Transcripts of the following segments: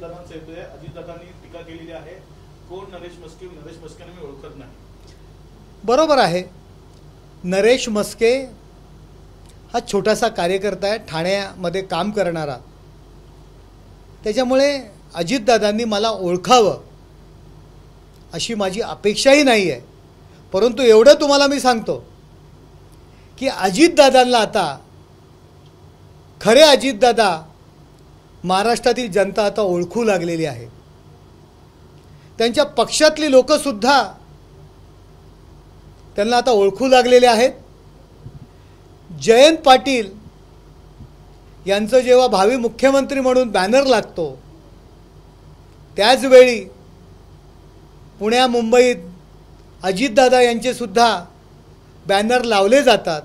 दादांचा येतोय अजितदादांनी टीका केलेली आहे. कोण नरेश मस्के नरेश मस्केने मी ओळखत नाही. बरोबर आहे. नरेश मस्के हा छोटासा कार्यकर्ता आहे ठाण्यामध्ये काम करणारा. त्याच्यामुळे अजितदादांनी मला ओळखावं अशी माझी अपेक्षाही नाही आहे परंतु एवढं तुम्हाला मी सांगतो की अजितदादांना आता खरे अजितदादा महाराष्ट्रातील जनता आता ओळखू लागलेली आहे. त्यांच्या पक्षातली लोकंसुद्धा त्यांना आता ओळखू लागलेले आहेत. जयंत पाटील यांचं जेव्हा भावी मुख्यमंत्री म्हणून बॅनर लागतो त्याचवेळी पुण्या मुंबईत अजितदादा यांचे सुद्धा बॅनर लावले जातात.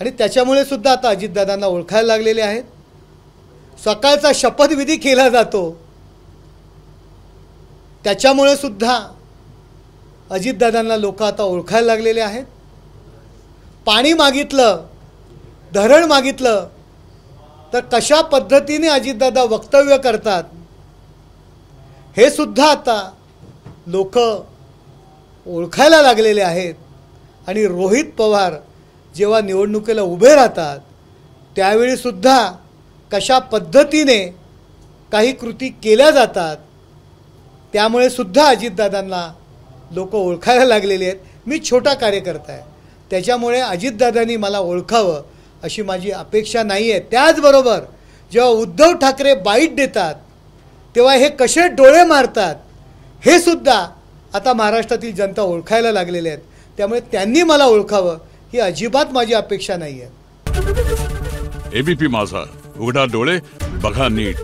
आणि त्याच्यामुळे सुद्धा आता अजितदादांना ओळखायला लागलेले आहेत. सकाळचा शपथविधी केला जातो. त्याच्यामुळे सुद्धा अजितदादांना लोक आता ओळखायला लागलेले आहेत. पाणी मागितलं धरण मागितलं तर कशा पद्धतीने अजितदादा वक्तव्य करतात? हे सुद्धा आता लोक ओळखायला लागलेले आहेत. आणि रोहित पवार जेव्हा निवडणुकीला उभे राहतात त्यावेळीसुद्धा कशा पद्धतीने काही कृती केल्या जातात त्यामुळे सुद्धा अजितदादांना लोक ओळखायला लागलेले आहेत. मी छोटा कार्यकर्ता आहे. त्याच्यामुळे अजितदादांनी मला ओळखावं अशी माझी अपेक्षा नाही आहे. त्याचबरोबर जेव्हा उद्धव ठाकरे बाईट देतात तेव्हा हे कसे डोळे मारतात हे सुद्धा आता महाराष्ट्रातील जनता ओळखायला लागलेले आहेत. त्यामुळे त्यांनी मला ओळखावं ही अजिबात माझी अपेक्षा नाही आहे. एबीपी माझा. उघडा डोळे बघा नीट.